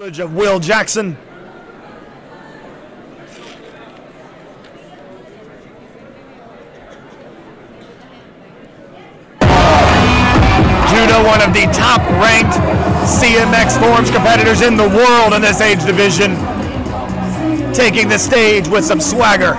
Of Will Jackson. One of the top ranked CMX Forms competitors in the world in this age division, taking the stage with some swagger.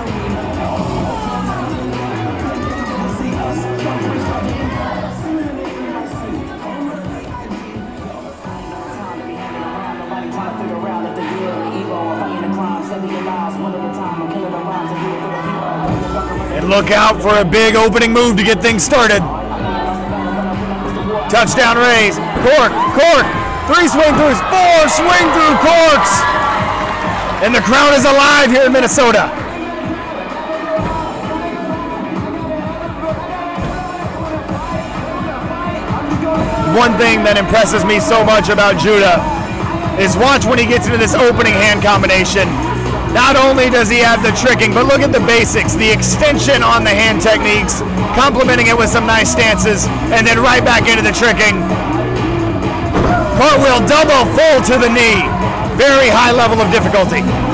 And look out for a big opening move to get things started. Touchdown raiz. Cork, cork. Three swing throughs, four swing through corks. And the crowd is alive here in Minnesota. One thing that impresses me so much about Judah is watch when he gets into this opening hand combination. Not only does he have the tricking, but look at the basics, the extension on the hand techniques, complementing it with some nice stances, and then right back into the tricking. Cartwheel double full to the knee. Very high level of difficulty.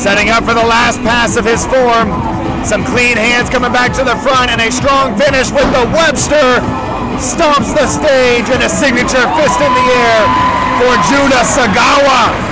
Setting up for the last pass of his form. Some clean hands coming back to the front and a strong finish with the Webster. Stomps the stage and a signature fist in the air for Judah Sagawa.